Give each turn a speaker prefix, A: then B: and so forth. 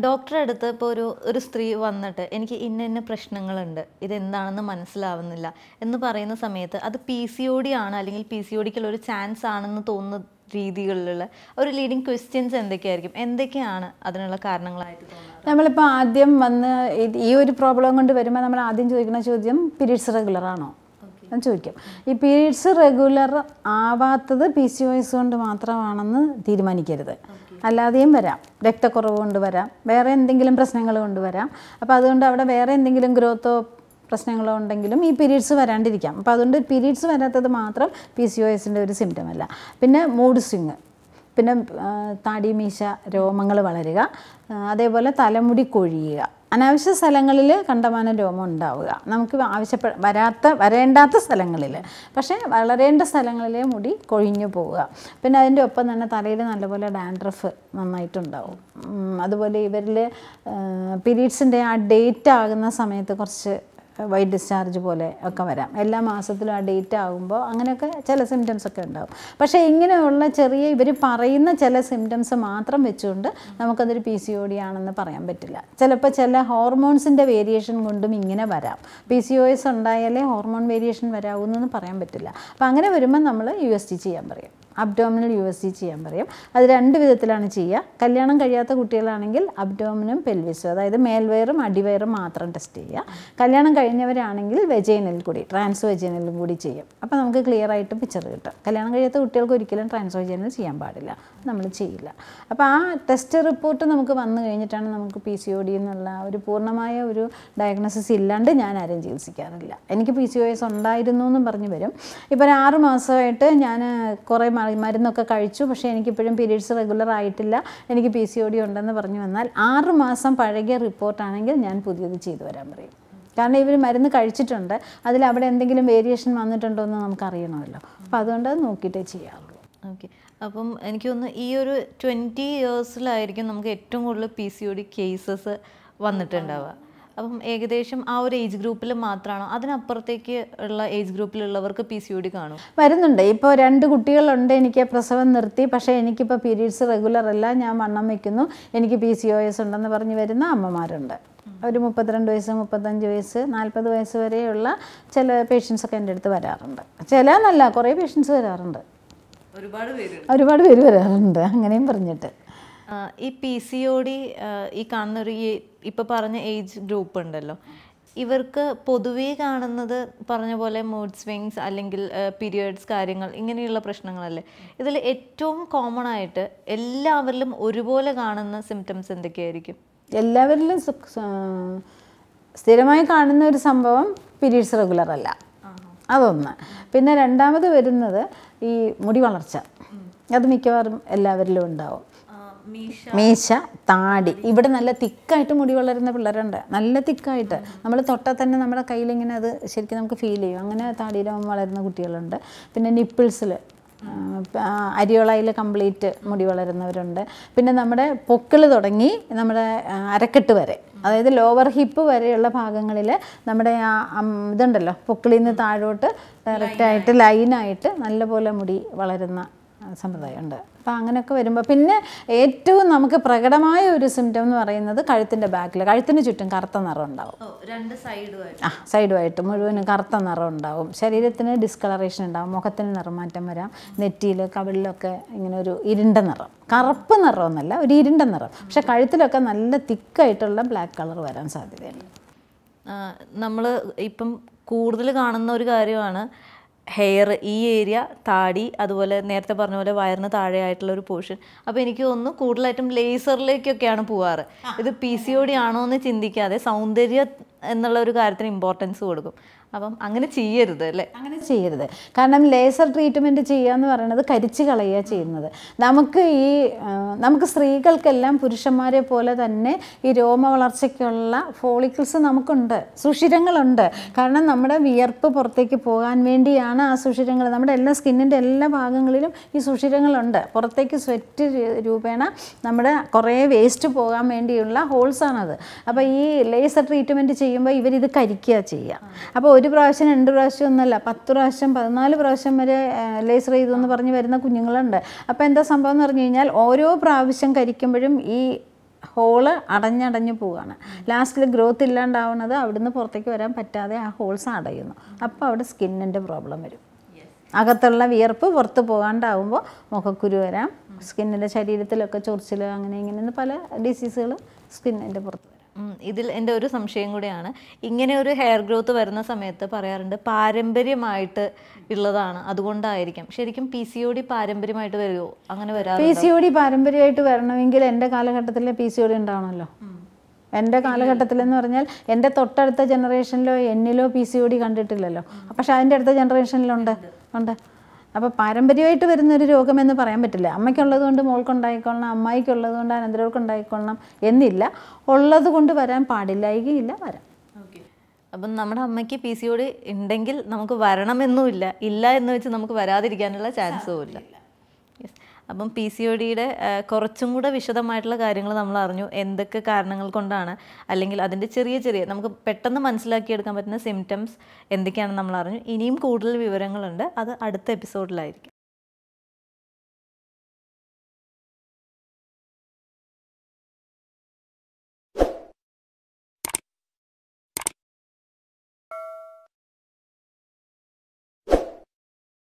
A: ഡോക്ടറെ അടുത്ത് ഇപ്പോൾ ഒരു ഒരു സ്ത്രീ വന്നിട്ട് എനിക്ക് ഇന്ന ഇന്ന പ്രശ്നങ്ങളുണ്ട് ഇതെന്താണെന്ന് മനസ്സിലാവുന്നില്ല എന്ന് പറയുന്ന സമയത്ത് അത് പി സി ഒ ഡി ആണ് അല്ലെങ്കിൽ പി സി ഒ ഡിക്കുള്ള ഒരു ചാൻസ് ആണെന്ന് തോന്നുന്ന രീതികളിലുള്ള ഒരു ലീഡിങ് ക്വസ്റ്റ്യൻസ് എന്തൊക്കെയായിരിക്കും? എന്തൊക്കെയാണ് അതിനുള്ള കാരണങ്ങളായിട്ട്
B: നമ്മളിപ്പോൾ ആദ്യം വന്ന് ഈ ഒരു പ്രോബ്ലം കൊണ്ട് വരുമ്പോൾ നമ്മൾ ആദ്യം ചോദിക്കുന്ന ചോദ്യം പീരീഡ്സ് റെഗുലർ ആണോ? എന്ന് ചോദിക്കും. ഈ പീരീഡ്സ് റെഗുലർ ആവാത്തത് പി സി ഒ എസ് കൊണ്ട് മാത്രമാണെന്ന് തീരുമാനിക്കരുത്. അല്ലാതെയും വരാം. രക്തക്കുറവ് കൊണ്ട് വരാം. വേറെ എന്തെങ്കിലും പ്രശ്നങ്ങൾ കൊണ്ട് വരാം. അപ്പോൾ അതുകൊണ്ട് അവിടെ വേറെ എന്തെങ്കിലും ഗ്രോത്തോ പ്രശ്നങ്ങളോ ഉണ്ടെങ്കിലും ഈ പീരീഡ്സ് വരാണ്ടിരിക്കാം. അപ്പോൾ അതുകൊണ്ട് പീരീഡ്സ് വരാത്തത് മാത്രം പി സി ഒ എസിന്റെ ഒരു സിംറ്റം അല്ല. പിന്നെ മൂഡ് സ്വിങ് പിന്നെ താടി മീശ രോമങ്ങൾ വളരുക. അതേപോലെ തലമുടി കൊഴിയുക. അനാവശ്യ സ്ഥലങ്ങളിൽ കണ്ടമാനം രോമം ഉണ്ടാവുക. നമുക്ക് ആവശ്യപ്പെ വരാത്ത വരേണ്ടാത്ത സ്ഥലങ്ങളിൽ പക്ഷേ വളരേണ്ട സ്ഥലങ്ങളിലെ മുടി കൊഴിഞ്ഞു പോവുക. പിന്നെ അതിന്റെ ഒപ്പം തന്നെ തലയിൽ നല്ലപോലെ ഡാൻഡ്രഫ് നന്നായിട്ടുണ്ടാവും. അതുപോലെ ഇവരിൽ പീരീഡ്സിന്റെ ആ ഡേറ്റ് ആകുന്ന സമയത്ത് കുറച്ച് വൈറ്റ് ഡിസ്ചാർജ് പോലെ ഒക്കെ വരാം. എല്ലാ മാസത്തിലും ആ ഡേറ്റ് ആകുമ്പോൾ അങ്ങനെയൊക്കെ ചില സിംറ്റംസ് ഒക്കെ ഉണ്ടാവും. പക്ഷേ ഇങ്ങനെയുള്ള ചെറിയ ഇവർ പറയുന്ന ചില സിംറ്റംസ് മാത്രം വെച്ചുകൊണ്ട് നമുക്കതൊരു പി സി ഒ ഡി ആണെന്ന് പറയാൻ പറ്റില്ല. ചിലപ്പോൾ ചില ഹോർമോൺസിന്റെ വേരിയേഷൻ കൊണ്ടും ഇങ്ങനെ വരാം. പി സി ഒ എസ് ഉണ്ടായാലേ ഹോർമോൺ വേരിയേഷൻ വരാവൂന്നൊന്നും പറയാൻ പറ്റില്ല. അപ്പോൾ അങ്ങനെ വരുമ്പോൾ നമ്മൾ യു എസ് ടി ചെയ്യാൻ പറയും. അബ്ഡോമിനൽ യു എസ് ജി ചെയ്യാൻ പറയും. അത് രണ്ട് വിധത്തിലാണ് ചെയ്യുക. കല്യാണം കഴിയാത്ത കുട്ടികളാണെങ്കിൽ അബ്ഡോമിനും പെൽവിസും അതായത് മേൽവയറും അടിവയറും മാത്രം ടെസ്റ്റ് ചെയ്യുക. കല്യാണം കഴിഞ്ഞവരാണെങ്കിൽ വെജൈനൽ കൂടി ട്രാൻസ് വെജൈനലും കൂടി ചെയ്യും. അപ്പോൾ നമുക്ക് ക്ലിയർ ആയിട്ട് പിക്ചർ കിട്ടും. കല്യാണം കഴിയാത്ത കുട്ടികൾക്ക് ഒരിക്കലും ട്രാൻസ് വെജൈനൽ ചെയ്യാൻ പാടില്ല. നമ്മൾ ചെയ്യില്ല. അപ്പോൾ ആ ടെസ്റ്റ് റിപ്പോർട്ട് നമുക്ക് വന്നു കഴിഞ്ഞിട്ടാണ് നമുക്ക് പി സി ഒ ഡി എന്നുള്ള ഒരു പൂർണമായ ഒരു ഡയഗ്നോസിസ് ഇല്ലാണ്ട് ഞാൻ ആരും ചികിത്സിക്കാറില്ല. എനിക്ക് പി സി ഒ എസ് ഉണ്ടായിരുന്നു എന്നും പറഞ്ഞു വരും. ഇപ്പോൾ ഒരു ആറ് മാസമായിട്ട് ഞാൻ കുറേ മരുന്നൊക്കെ കഴിച്ചു. പക്ഷേ എനിക്കിപ്പോഴും പീരീഡ്സ് റെഗുലർ ആയിട്ടില്ല. എനിക്ക് പി സി ഒ ഡി ഉണ്ടെന്ന് പറഞ്ഞു വന്നാൽ ആറ് മാസം പഴകിയ റിപ്പോർട്ടാണെങ്കിൽ ഞാൻ പുതിയത് ചെയ്തു വരാൻ പറയും. കാരണം ഇവർ മരുന്ന് കഴിച്ചിട്ടുണ്ട്. അതിൽ അവിടെ എന്തെങ്കിലും വേരിയേഷൻ വന്നിട്ടുണ്ടോ എന്ന് നമുക്ക് അറിയണമല്ലോ അപ്പോൾ അതുകൊണ്ട് അത് നോക്കിയിട്ടേ ചെയ്യാറുള്ളൂ.
A: ഓക്കെ. അപ്പം എനിക്ക് തോന്നുന്നു ഈ ഒരു ട്വന്റി ഇയേഴ്സിലായിരിക്കും നമുക്ക് ഏറ്റവും കൂടുതൽ P C O D cases വന്നിട്ടുണ്ടാവുക. അപ്പം ഏകദേശം ആ ഒരു ഏജ് ഗ്രൂപ്പിൽ മാത്രമാണോ അതിനപ്പുറത്തേക്ക് ഉള്ള ഏജ് ഗ്രൂപ്പിലുള്ളവർക്ക് പി സി ഒ ഡി കാണും.
B: വരുന്നുണ്ട്. ഇപ്പോൾ രണ്ട് കുട്ടികളുണ്ട് എനിക്ക് പ്രസവം നിർത്തി. പക്ഷേ എനിക്കിപ്പോൾ പീരീഡ്സ് റെഗുലർ അല്ല. ഞാൻ വണ്ണം വെക്കുന്നു. എനിക്ക് പി സി ഒ എസ് ഉണ്ടെന്ന് പറഞ്ഞ് വരുന്ന അമ്മമാരുണ്ട്. ഒരു മുപ്പത്തിരണ്ട് വയസ്സ് മുപ്പത്തഞ്ച് വയസ്സ് നാൽപ്പത് വയസ്സ് വരെയുള്ള ചില പേഷ്യൻസ് ഒക്കെ എന്റെ അടുത്ത് വരാറുണ്ട്. ചില എന്നല്ല കുറേ പേഷ്യൻസ് വരാറുണ്ട്.
A: ഒരുപാട് പേര്
B: ഒരുപാട് പേര് വരാറുണ്ട്. അങ്ങനെയും പറഞ്ഞിട്ട്.
A: ഈ പി സി ഒ ഡി ഈ കാണുന്നൊരു ഈ ഇപ്പോൾ പറഞ്ഞ ഏജ് ഗ്രൂപ്പ് ഉണ്ടല്ലോ. ഇവർക്ക് പൊതുവേ കാണുന്നത് പറഞ്ഞ പോലെ മൂഡ് സ്വിങ്സ് അല്ലെങ്കിൽ പീരിയഡ്സ് കാര്യങ്ങൾ ഇങ്ങനെയുള്ള പ്രശ്നങ്ങളല്ലേ. ഇതിൽ ഏറ്റവും കോമൺ ആയിട്ട് എല്ലാവരിലും ഒരുപോലെ കാണുന്ന സിംറ്റംസ് എന്തൊക്കെയായിരിക്കും?
B: എല്ലാവരിലും സ്ഥിരമായി കാണുന്ന ഒരു സംഭവം പീരീഡ്സ് റെഗുലർ അല്ല. അതൊന്ന്. പിന്നെ രണ്ടാമത് വരുന്നത് ഈ മുടി വളർച്ച. അത് മിക്കവാറും എല്ലാവരിലും ഉണ്ടാവും. മീശ താടി. ഇവിടെ നല്ല തിക്കായിട്ട് മുടി വളരുന്ന പിള്ളേരുണ്ട്. നല്ല തിക്കായിട്ട്. നമ്മൾ തൊട്ടാൽ തന്നെ നമ്മുടെ കയ്യിലിങ്ങനെ അത് ശരിക്കും നമുക്ക് ഫീൽ ചെയ്യും. അങ്ങനെ താടിയിൽ വളരുന്ന കുട്ടികളുണ്ട്. പിന്നെ നിപ്പിൾസിൽ അരിയോളയിൽ കംപ്ലീറ്റ് മുടി വളരുന്നവരുണ്ട്. പിന്നെ നമ്മുടെ പൊക്കിൾ തുടങ്ങി നമ്മുടെ അരക്കെട്ട് വരെ. അതായത് ലോവർ ഹിപ്പ് വരെയുള്ള ഭാഗങ്ങളിൽ നമ്മുടെ ആ ഇതുണ്ടല്ലോ പൊക്കിളിൽ നിന്ന് താഴോട്ട് ഡയറക്റ്റായിട്ട് ലൈനായിട്ട് നല്ലപോലെ മുടി വളരുന്ന സമ്പ്രദായമുണ്ട്. അപ്പോൾ അങ്ങനെയൊക്കെ വരുമ്പോൾ പിന്നെ ഏറ്റവും നമുക്ക് പ്രകടമായ ഒരു സിംറ്റം എന്ന് പറയുന്നത് കഴുത്തിന്റെ ബാക്കിൽ കഴുത്തിന് ചുറ്റും കറുത്ത നിറം ഉണ്ടാവും
A: രണ്ട് സൈഡുമായിട്ട്
B: ആ സൈഡുമായിട്ട് മുഴുവനും കറുത്ത നിറം ഉണ്ടാവും ശരീരത്തിന് ഡിസ്കളറേഷൻ ഉണ്ടാവും മുഖത്തിന് നിറമാറ്റം വരാം നെറ്റിയിൽ കവിളിലൊക്കെ ഇങ്ങനെ ഒരു ഇരുണ്ട നിറം. കറുപ്പ് നിറമൊന്നല്ല ഒരു ഇരുണ്ട നിറം. പക്ഷെ കഴുത്തിലൊക്കെ നല്ല തിക്കായിട്ടുള്ള ബ്ലാക്ക് കളർ വരാൻ സാധ്യതയുണ്ട്.
A: നമ്മൾ ഇപ്പം കൂടുതൽ കാണുന്ന ഒരു കാര്യമാണ് ഹെയർ ഈ ഏരിയ താടി അതുപോലെ നേരത്തെ പറഞ്ഞ പോലെ വയറിന് താഴെയായിട്ടുള്ള ഒരു പോർഷൻ അപ്പോൾ എനിക്ക് ഒന്ന് കൂടുതലായിട്ടും ലേസറിലേക്കൊക്കെയാണ് പോവാറ്. ഇത് പി സി ഒ ഡി ആണോ എന്ന് ചിന്തിക്കാതെ സൗന്ദര്യം എന്നുള്ള ഒരു കാര്യത്തിന് ഇമ്പോർട്ടൻസ് കൊടുക്കും. അപ്പം അങ്ങനെ ചെയ്യരുത് അല്ലേ?
B: അങ്ങനെ ചെയ്യരുത്. കാരണം ലേസർ ട്രീറ്റ്മെന്റ് ചെയ്യുക എന്ന് പറയുന്നത് കരിച്ച് കളയുക ചെയ്യുന്നത്. നമുക്ക് ഈ നമുക്ക് സ്ത്രീകൾക്കെല്ലാം പുരുഷന്മാരെ പോലെ തന്നെ ഈ രോമ വളർച്ചയ്ക്കുള്ള ഫോളിക്കിൾസ് നമുക്കുണ്ട്. സുഷിരങ്ങളുണ്ട്. കാരണം നമ്മുടെ വിയർപ്പ് പുറത്തേക്ക് പോകാൻ വേണ്ടിയാണ് ആ സുഷിരങ്ങൾ. നമ്മുടെ എല്ലാ സ്കിന്നിന്റെ എല്ലാ ഭാഗങ്ങളിലും ഈ സുഷിരങ്ങളുണ്ട്. പുറത്തേക്ക് സ്വെറ്റ് രൂപേണ നമ്മുടെ കുറേ വേസ്റ്റ് പോകാൻ വേണ്ടിയുള്ള ഹോൾസാണത് അപ്പോൾ ഈ ലേസർ ട്രീറ്റ്മെന്റ് ചെയ്യുമ്പോൾ ഇവരിത് കരിക്കുക ചെയ്യുക അപ്പോൾ ഒരു പ്രാവശ്യം രണ്ട് പ്രാവശ്യം ഒന്നല്ല പത്ത് പ്രാവശ്യം പതിനാല് പ്രാവശ്യം വരെ ലേസർ ചെയ്തു എന്ന് പറഞ്ഞ് വരുന്ന കുഞ്ഞുങ്ങളുണ്ട്. അപ്പോൾ എന്താ സംഭവം എന്ന് പറഞ്ഞു കഴിഞ്ഞാൽ ഓരോ പ്രാവശ്യം കരിക്കുമ്പോഴും ഈ ഹോൾ അടഞ്ഞടഞ്ഞു പോവുകയാണ് ലാസ്റ്റിൽ ഗ്രോത്ത് ഇല്ലാണ്ടാവുന്നത് അവിടുന്ന് പുറത്തേക്ക് വരാൻ പറ്റാതെ ആ ഹോൾസ് അടയുന്നു. അപ്പോൾ അവിടെ സ്കിന്നിന്റെ പ്രോബ്ലം വരും. അകത്തുള്ള വിയർപ്പ് പുറത്ത് പോകാണ്ടാവുമ്പോൾ മുഖക്കുരു വരാം. സ്കിന്നിന്റെ ശരീരത്തിലൊക്കെ ചൊറിച്ചിൽ അങ്ങനെ ഇങ്ങനെ പല ഡിസീസുകൾ സ്കിന്നിന്റെ പുറത്ത്
A: ഇതിൽ എന്റെ ഒരു സംശയം കൂടിയാണ്. ഇങ്ങനെ ഒരു ഹെയർ ഗ്രോത്ത് വരുന്ന സമയത്ത് പറയാറുണ്ട് പാരമ്പര്യമായിട്ട് ഉള്ളതാണ് അതുകൊണ്ടായിരിക്കാം. ശരിക്കും പി സി ഒ ഡി പാരമ്പര്യമായിട്ട് വരുമോ അങ്ങനെ വരാം
B: പി സി ഒ ഡി പാരമ്പര്യമായിട്ട് വരണമെങ്കിൽ എന്റെ കാലഘട്ടത്തിൽ പി സി ഒ ഡി ഉണ്ടാവണമല്ലോ. എന്റെ കാലഘട്ടത്തിലെന്ന് പറഞ്ഞാൽ എന്റെ തൊട്ടടുത്ത ജനറേഷനിലോ എന്നിലോ പി സി ഒ ഡി കണ്ടിട്ടില്ലല്ലോ. പക്ഷെ അതിന്റെ അടുത്ത ജനറേഷനിലുണ്ട് ഉണ്ട്. അപ്പോൾ പാരമ്പര്യമായിട്ട് വരുന്ന ഒരു രോഗമെന്ന് പറയാൻ പറ്റില്ല. അമ്മയ്ക്കുള്ളത് കൊണ്ട് മോൾക്കുണ്ടായിക്കൊള്ളണം അമ്മായിക്കുള്ളത് കൊണ്ട് അനന്തരവർക്കുണ്ടായിക്കൊള്ളണം എന്നില്ല. ഉള്ളത് കൊണ്ട് വരാൻ പാടില്ലായികയില്ല വരാം.
A: അപ്പം നമ്മുടെ അമ്മയ്ക്ക് പി സി ഒ ഡി ഉണ്ടെങ്കിൽ നമുക്ക് വരണമെന്നുമില്ല. ഇല്ല എന്ന് വെച്ച് നമുക്ക് വരാതിരിക്കാനുള്ള ചാൻസും ഇല്ല. അപ്പം പി സി ഒ ഡിയുടെ കുറച്ചും കൂടെ വിശദമായിട്ടുള്ള കാര്യങ്ങൾ നമ്മൾ അറിഞ്ഞു. എന്തൊക്കെ കാരണങ്ങൾ കൊണ്ടാണ്? അല്ലെങ്കിൽ അതിന്റെ ചെറിയ ചെറിയ നമുക്ക് പെട്ടെന്ന് മനസ്സിലാക്കിയെടുക്കാൻ പറ്റുന്ന സിംറ്റംസ് എന്തൊക്കെയാണെന്ന് നമ്മൾ അറിഞ്ഞു. ഇനിയും കൂടുതൽ വിവരങ്ങളുണ്ട്. അത് അടുത്ത എപ്പിസോഡിലായിരിക്കും